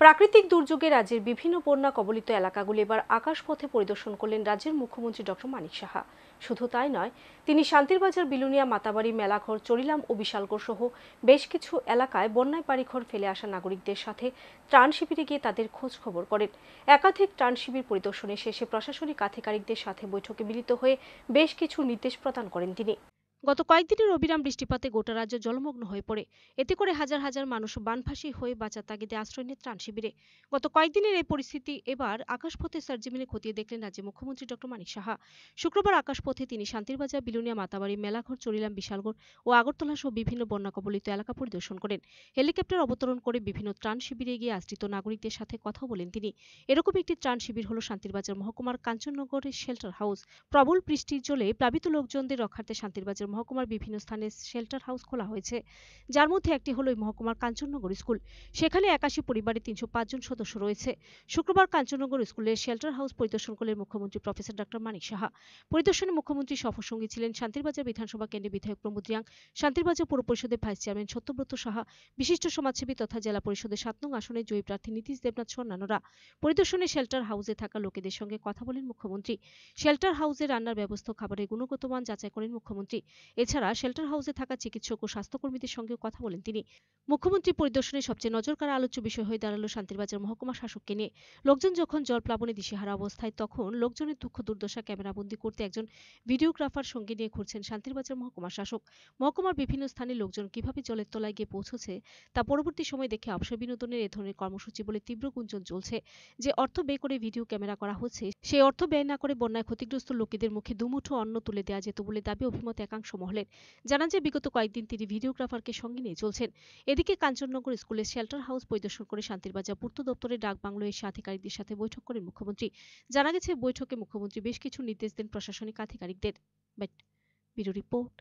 প্রাকৃতিক দুর্যোগে রাজ্যের বিভিন্ন বন্যা কবলিত এলাকাগুলি এবার আকাশপথে পরিদর্শন করলেন রাজ্যের মুখ্যমন্ত্রী ডক্টর মানিক সাহা। শুধু তাই নয়, তিনি শান্তিরবাজার, বিলুনিয়া, মাতাবাড়ি, মেলাঘর, চরিলাম ও বিশালগড় সহ বেশ কিছু এলাকায় বন্যায় বাড়িঘর ফেলে আসা নাগরিকদের সাথে ত্রাণ শিবিরে গিয়ে তাদের খোঁজ খবর করেন। একাধিক ত্রাণ শিবির পরিদর্শনে শেষে প্রশাসনিক আধিকারিকদের সাথে বৈঠকে মিলিত হয়ে বেশ কিছু নির্দেশ প্রদান করেন তিনি। গত কয়েকদিনের অবিরাম বৃষ্টিপাতে গোটা রাজ্য জলমগ্ন হয়ে পড়ে। এতে করে হাজার হাজার মানুষ বানভাসী হয়ে বাঁচার তাগিদে আশ্রয় নেয় ত্রাণ শিবিরে। গত কয়েকদিনের এই পরিস্থিতি এবার আকাশপথে সার্জিমিনে খতিয়ে দেখলেন রাজ্যের মুখ্যমন্ত্রী ডক্টর মানিক সাহা। শুক্রবার আকাশপথে তিনি শান্তিরবাজার, বিলুনিয়া, মাতাবাড়ি, মেলাঘর, চরিলাম, বিশালগড় ও আগরতলা সহ বিভিন্ন বন্যা কবলিত এলাকা পরিদর্শন করেন। হেলিকপ্টার অবতরণ করে বিভিন্ন ত্রাণ শিবিরে গিয়ে আশ্রিত নাগরিকদের সাথে কথা বলেন তিনি। এরকম একটি ত্রাণ শিবির হল শান্তিরবাজার মহকুমার কাঞ্চননগরের শেল্টার হাউস। প্রবল বৃষ্টির জলে প্লাবিত লোকজনদের রক্ষার্থে শান্তিরবাজার মহকুমার বিভিন্ন স্থানে শেল্টার হাউস খোলা হয়েছে। যার মধ্যে একটি হলো মহকুমার কাঞ্চননগর স্কুল। সেখানে একাশি পরিবারে তিনশো জন সদস্য রয়েছে। শুক্রবার কাঞ্চননগর স্কুলের শেল্টার হাউস পরিদর্শন করলেন মুখ্যমন্ত্রী প্রফেসর ডক্টর মানিক সাহা। পরিদর্শনে মুখ্যমন্ত্রী সফরসঙ্গী ছিলেন শান্তিরবাজার বিধানসভা কেন্দ্রের বিধায়ক প্রমোদ রিয়াং, শান্তিরবাজার পৌর পরিষদের ভাইস চেয়ারম্যান সত্যব্রত সাহা, বিশিষ্ট সমাজসেবী তথা জেলা পরিষদের সাত নং আসনের জয়ী প্রার্থী নীতিশ দেবনাথ সহ অন্যান্যরা পরিদর্শনে শেল্টার হাউসে থাকা লোকেদের সঙ্গে কথা বলেন মুখ্যমন্ত্রী। শেল্টার হাউসে রান্নার ব্যবস্থা খাবারের গুণগত মান যাচাই করেন মুখ্যমন্ত্রী। এছাড়া শেল্টার হাউসে থাকা চিকিৎসক ও স্বাস্থ্যকর্মীদের সঙ্গেও কথা বলেন তিনি। মুখ্যমন্ত্রী পরিদর্শনে সবচেয়ে নজর কাড়া আলোচ্য বিষয় হয়ে দাঁড়াল শান্তিরবাজার মহকুমা শাসককে নিয়ে। লোকজন যখন জল প্লাবনে দিশেহারা অবস্থায়, তখন লোকজনের দুঃখ দুর্দশা ক্যামেরাবন্দি করতে একজন ভিডিওগ্রাফার সঙ্গে নিয়ে ঘুরছেন শান্তিরবাজার মহকুমা শাসক। মহকুমার বিভিন্ন স্থানে লোকজন কীভাবে জলের তলায় গিয়ে পৌঁছেছে তা পরবর্তী সময় দেখে অবসর বিনোদনের এ ধরনের কর্মসূচি বলে তীব্র গুঞ্জন চলছে। যে অর্থ ব্যয় করে ভিডিও ক্যামেরা করা হচ্ছে, সেই অর্থ ব্যয় না করে বন্যায় ক্ষতিগ্রস্ত লোকেদের মুখে দুমুঠো অন্ন তুলে দেওয়া যেত বলে দাবি অভিমত একাংশ মহলের। জানা যায় বিগত কয়েকদিন তিনি ভিডিওগ্রাফারকে সঙ্গে নিয়ে চলছেন। এদিকে কাঞ্চননগর স্কুলের শেল্টার হাউস পরিদর্শন করে শান্তির বাজার পূর্ত দপ্তরের ডাক বাংলো এসে আধিকারিকদের সাথে বৈঠক করেন মুখ্যমন্ত্রী। জানা গেছে, বৈঠকে মুখ্যমন্ত্রী বেশ কিছু নির্দেশ দেন প্রশাসনিক আধিকারিকদের। রিপোর্ট